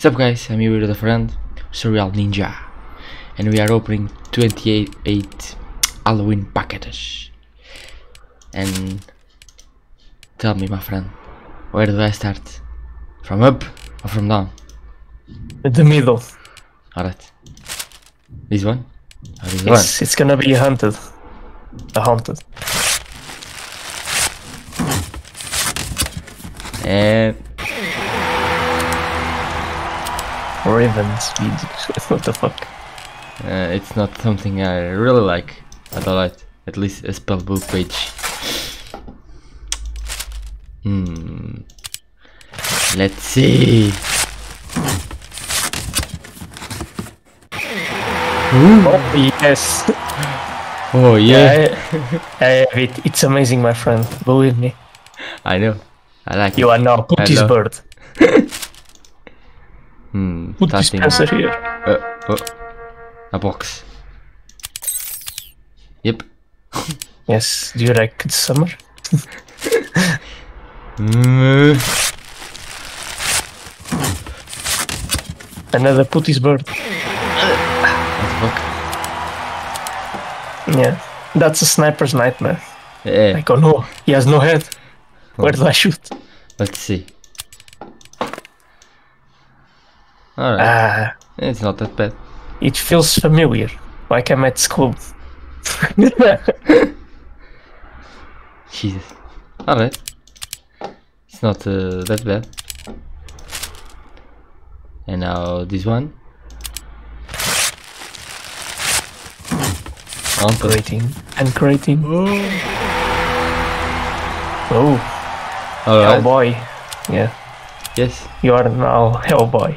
What's up guys, I'm here with a friend, Surreal Ninja and we are opening 28 Halloween packages and tell me my friend, where do I start? From up or from down? In The middle. Alright. This one? Or this It's, it's gonna be hunted. A haunted. one? Eh, and Raven speed. what the fuck? uh, it's not something I really like, but alright. At least a spellbook page. Hmm. Let's see. Oh yes. Oh yeah, I, I have it. It's amazing, my friend. Believe me. I know. I like You it. are now Putty's Hello. bird. Hmm. Put this starting- Spencer here. Uh, oh. A box. Yep. Yes. Do you like the summer? Mm, Another Putty's bird. what the fuck? Yeah. That's a sniper's nightmare. Yeah. Like, oh no, he has no head. Where do I shoot? Let's see. Alright. Ah, It's not that bad. it feels familiar. Like I'm at school. Jesus. Alright. It's not uh, that bad. And now this one. On Creating and creating. Oh, Alright. Hellboy. Yeah, Yes. you are now Hellboy.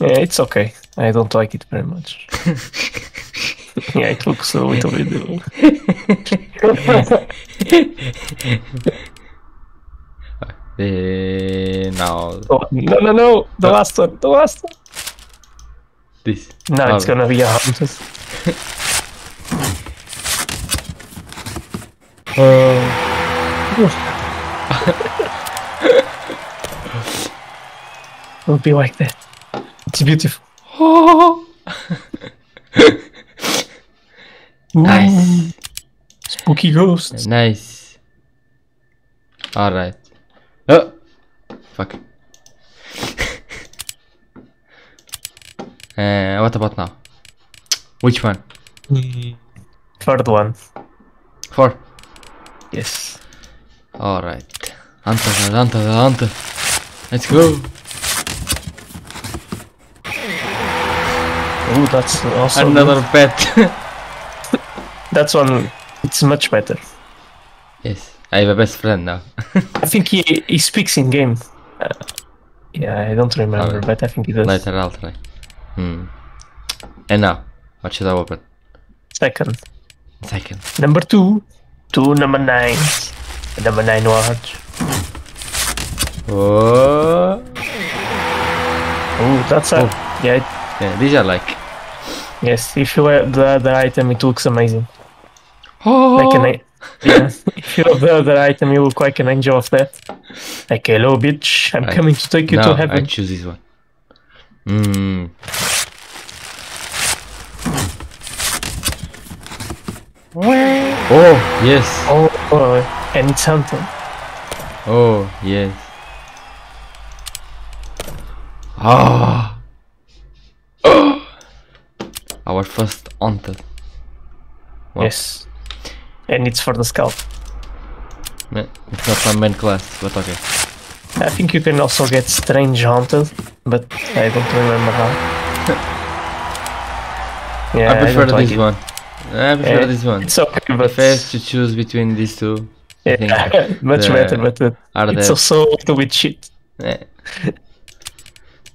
Yeah, it's okay. I don't like it very much. yeah, it looks a little bit. Uh, now Oh, no, no, no! The last one, the last one. this. No, it's Oh. gonna be a hunted. It'll be like that. It's beautiful. Oh. Nice. Spooky ghosts. Nice. Alright. Oh! Fuck. uh, what about now? Which one? Third one. Four. Yes. Alright. Hunter, hunter, hunter. Let's go. Oh, that's also Another pet. That's one. It's much better. yes. I have a best friend now. I think he he speaks in game. Uh, yeah, I don't remember, Oh, but I think he does. Later I'll try. Hmm. And now? What should I open? Second. Second. Number two. Two number nine. Number nine watch. Oh. Oh, that's a. Oh. Yeah, it, Yeah, these are like. yes. If you have the other item, it looks amazing. Oh. Like an. Yeah. if you have the other item, you look like an angel of death. Like, hello, bitch. I'm Right. coming to take you no, to I choose this one. Hmm. Oh yes. Oh, oh, and it's hunting. Oh yes. Ah. Our first haunted. Wow. Yes. And it's for the scalp. It's not my main class, but okay. I think you can also get strange haunted, but I don't remember how. yeah, I prefer like this one. I prefer Yeah, this one. It's okay, but If I have to choose between these two, I think yeah, much the- better. But uh, it's the also a little bit shit. eh,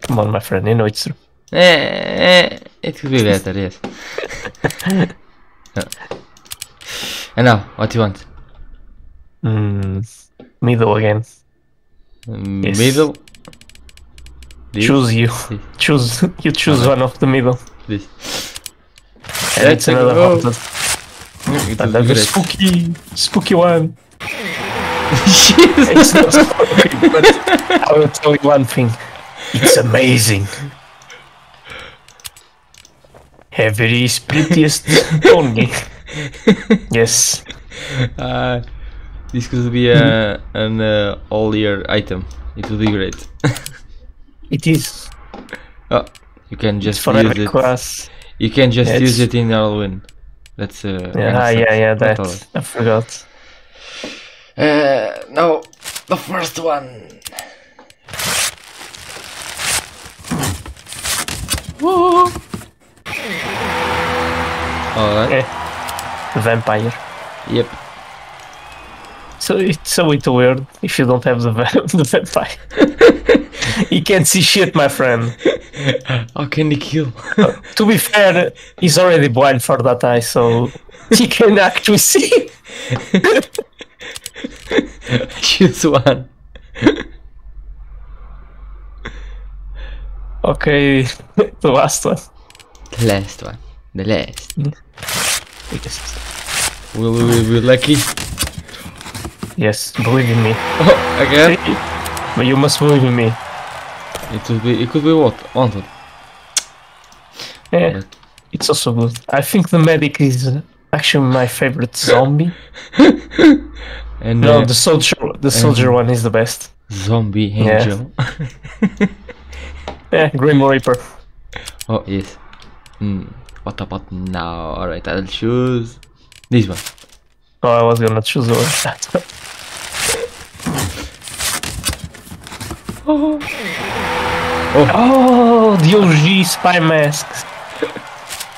Come on, my friend, you know it's true. Eh, it could be better, yes. And now, what do you want? Mm, middle again. Mm, Yes. Middle. This, Choose you. This. Choose. You choose one of the middle. This. And Let's it's another go. haunted. It Another spooky, spooky one. It's not sorry, but I will tell you one thing. It's amazing. Everybody's prettiest only. Yes. Uh, this could be a, an uh, all year item. It would be great. It is. oh, you can just For use every it. class. You can just Yeah, use it in Halloween. That's uh, Yeah, ah, yeah, yeah, that. I forgot. Uh, no, the first one. Alright. Eh, vampire. Yep. So it's a little weird if you don't have the, va- the vampire. you can't see shit, my friend. How can he kill? To be fair, he's already blind for that eye, so he can actually see. Choose one. Okay, the last one. The last one. The last. Yes, Will we be lucky? yes believe in me. Oh, again? But you must believe in me. It could be. It could be what wanted. Yeah, it's also good. I think the medic is uh, actually my favorite zombie. And No, uh, the soldier, the soldier one is the best. zombie Yeah. angel. Yeah, Grim Reaper. oh yes. Hmm. What about now? Alright, I'll choose this one. Oh, I was gonna choose one. oh, oh the OG spy masks.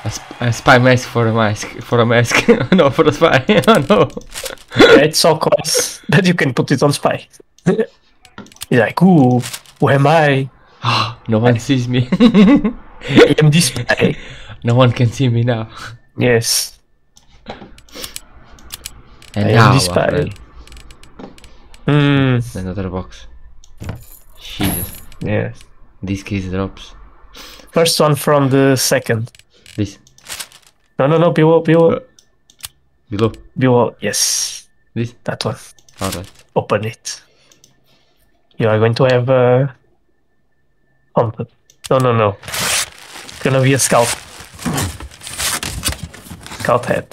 A, sp- a spy mask for a mask. For a mask. no, for a spy. oh no. Yeah, it's so class that you can put it on spy. He's like, ooh, who am I? no one sees me. I am this spy. No one can see me now. Yes. And I now, my Hmm. another box. Jesus. Yeah. This case drops. First one from the second. This. No, no, no. Below, below, Uh. Below. below. Yes, This. that one. Alright. Open it. You are going to have a haunted. No, no, no. It's gonna be a scout. Scout head.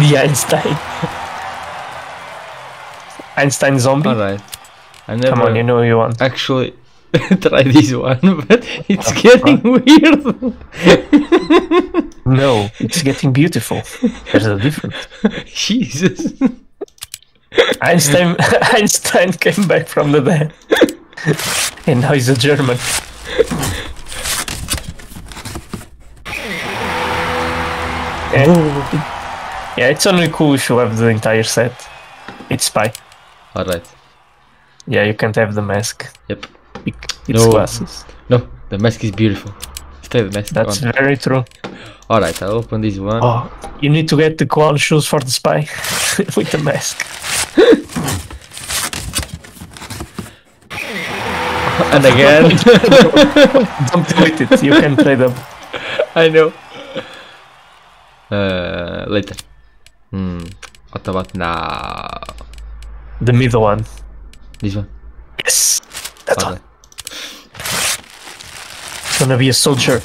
the Einstein. Einstein zombie. Alright. I never Come on, you know you want. actually try this one, but it's getting weird. No, it's getting beautiful. There's a difference. Jesus. Einstein Einstein came back from the dead. and now he's a German. Yeah, yeah, it's only cool if you have the entire set. It's spy. Alright. Yeah, you can't have the mask. Yep. It- It's No. glasses. No, the mask is beautiful. Stay the mask That's on. very true. Alright, I'll open this one. Oh, you need to get the clown shoes for the spy with the mask. and again. Don't delete it. You can play them. I know. Uh, later. Hmm. What about now? The middle one. This one. Yes, that one. It's gonna be a soldier.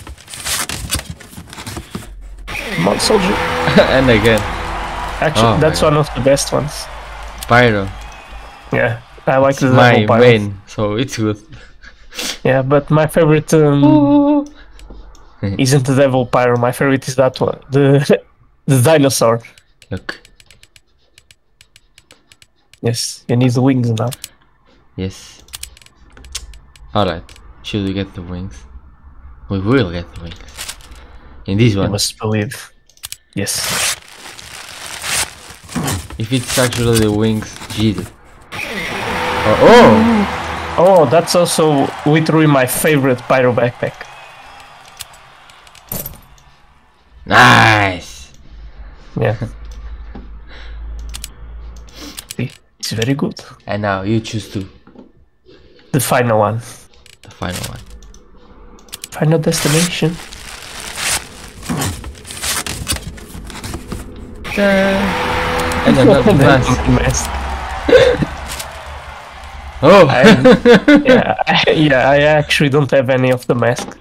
Come on, soldier. and again. Actually, Oh that's one of the best ones. Pyro. Yeah, I like It's the my main, so it's good. Yeah, but my favorite um, Mhm. isn't the devil pyro. My favorite is that one, the the dinosaur. Look. Yes, you need the wings now. Yes. Alright. Should we get the wings? We will get the wings. In this You one. must believe. Yes. If it's actually the wings, Jesus. Oh, oh! Oh, that's also literally my favorite pyro backpack. Nice! Yeah. See, it's very good. And now you choose two. The final one. The final one. Final destination. And another mask. Oh! I- yeah, I, yeah, I actually don't have any of the mask.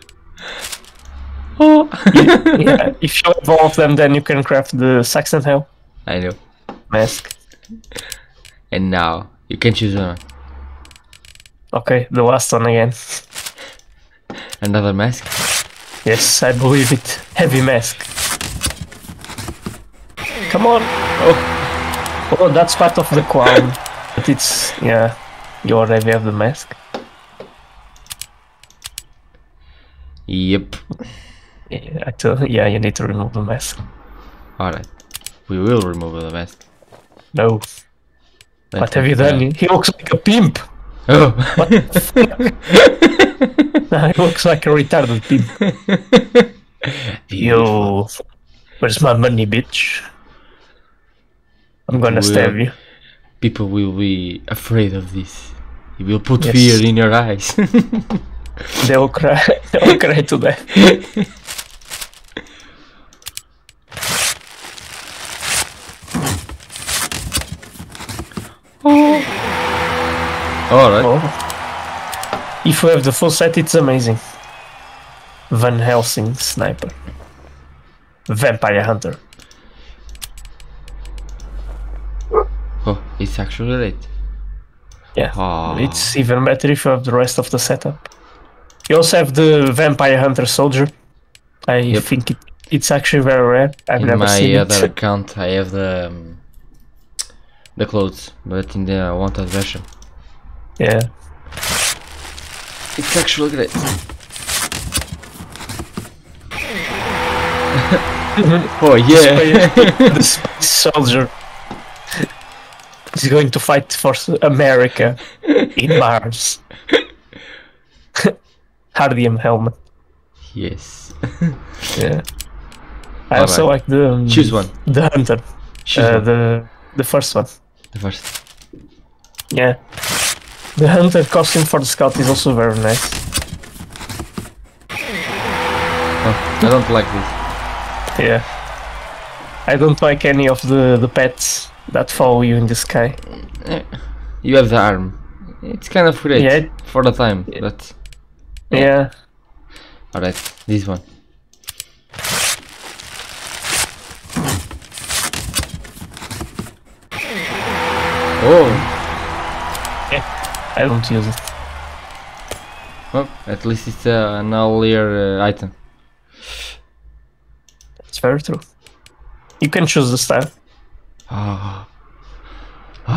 Oh! Yeah, if you have all of them, then you can craft the Saxton Hale I know. mask. And now, you can choose one. Okay, the last one again. Another mask. Yes, I believe it. Heavy mask. Come on. Oh! Oh, that's part of the crown. But it's yeah. You already have the mask. Yep. Tell, yeah, you need to remove the mask. Alright. We will remove the mask. No. Let What have you done? He looks like a pimp. Oh! he looks like a retarded pimp. Yo, where's my money, bitch? I'm gonna Well- stab you. People will be afraid of this. It will put Yes. fear in your eyes. They will cry. They will cry to death. Alright. Oh. If you have the full set, it's amazing. Van Helsing sniper. Vampire hunter. Oh, it's actually late. Yeah. Oh. It's even better if you have the rest of the setup. You also have the Vampire Hunter Soldier. I Yep. think it, it's actually very rare. I've in never my seen other it. account, I have the um, the clothes, but in the wanted version, Yeah. it's actually great. oh yeah! the space soldier is going to fight for America in Mars. Hardium helmet. yes. Yeah. I also Alright. like the um, Choose one. the hunter. Choose Uh, one. the the first one. The first. Yeah. The hunter costume for the scout is also very nice. Oh, I don't like this. Yeah. I don't like any of the the pets that follow you in the sky. Eh, You have the arm. It's kind of great Yeah. for the time, but Yeah. alright, this one. Oh, I don't use it. well, at least it's uh, an earlier uh, item. It's very true. You can choose the style. Oh.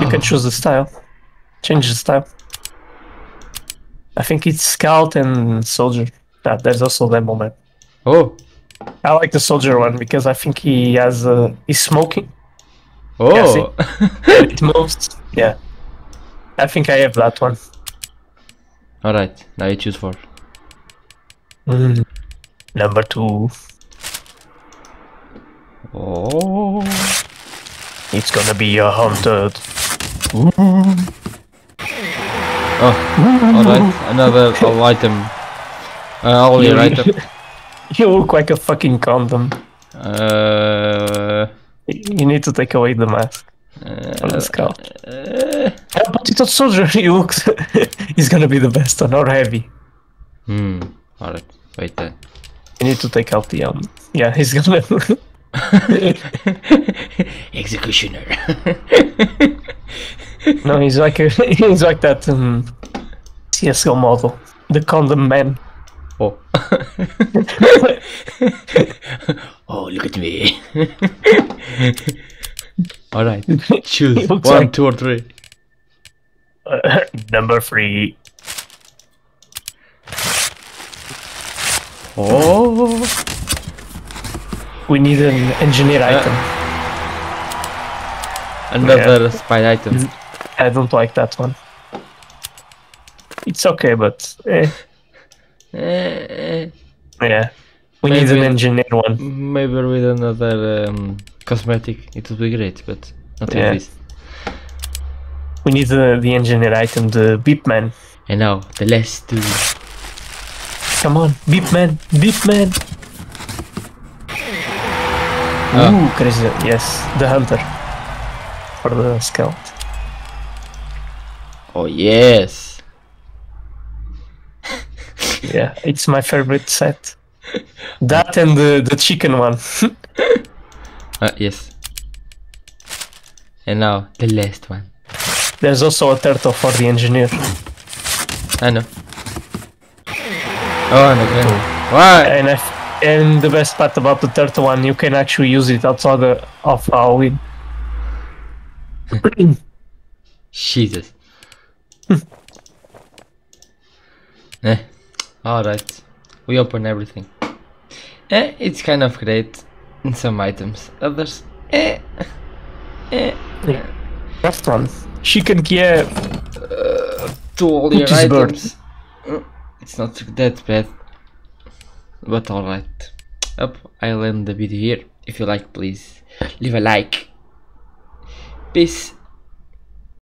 You can choose the style. Change the style. I think it's scout and soldier. That there's also that moment. Oh, I like the soldier one because I think he has uh, he's smoking. oh, and it moves. Yeah. I think I have that one. alright, now you choose four. Mm. Number two. Oh, It's gonna be a hunted. oh, alright, another item. Uh, all your item. You look like a fucking condom. Uh, You need to take away the mask from the uh, scout. uh, but it's a soldier. He looks. he's gonna be the best one, or heavy. hmm, alright, wait then. You need to take out the um. Yeah, he's gonna. Executioner. no, he's like a, he's like that um, CS:GO model, the condom man. oh. oh, look at me. Alright, choose one, two, or three. Uh, number three. Oh, We need an engineer Uh, item. another spy item. I don't like that one. It's okay, but eh, Eh, yeah. We need an engineer one. maybe with another um, cosmetic, it would be great, but not Yeah. with this. We need the, the engineer item, the beep man. And now the last two. Come on, beep man, beep man. Ah. Ooh, crazy. Yes, the hunter. for the scout. Oh yes. Yeah, it's my favorite set. That and the, the chicken one. Uh, yes. And now the last one. There's also a turtle for the engineer. I know. Oh no! no. Why? And I, and the best part about the turtle one, you can actually use it outside the, of Halloween. Jesus. eh. Alright. We open everything. Eh, it's kind of great in some items. Others, eh. Eh. Yeah. One, chicken Kiev. To all your Cookies bird. items. Mm, It's not that bad. But alright. Up, I'll end the video here. If you like, please leave a like. Peace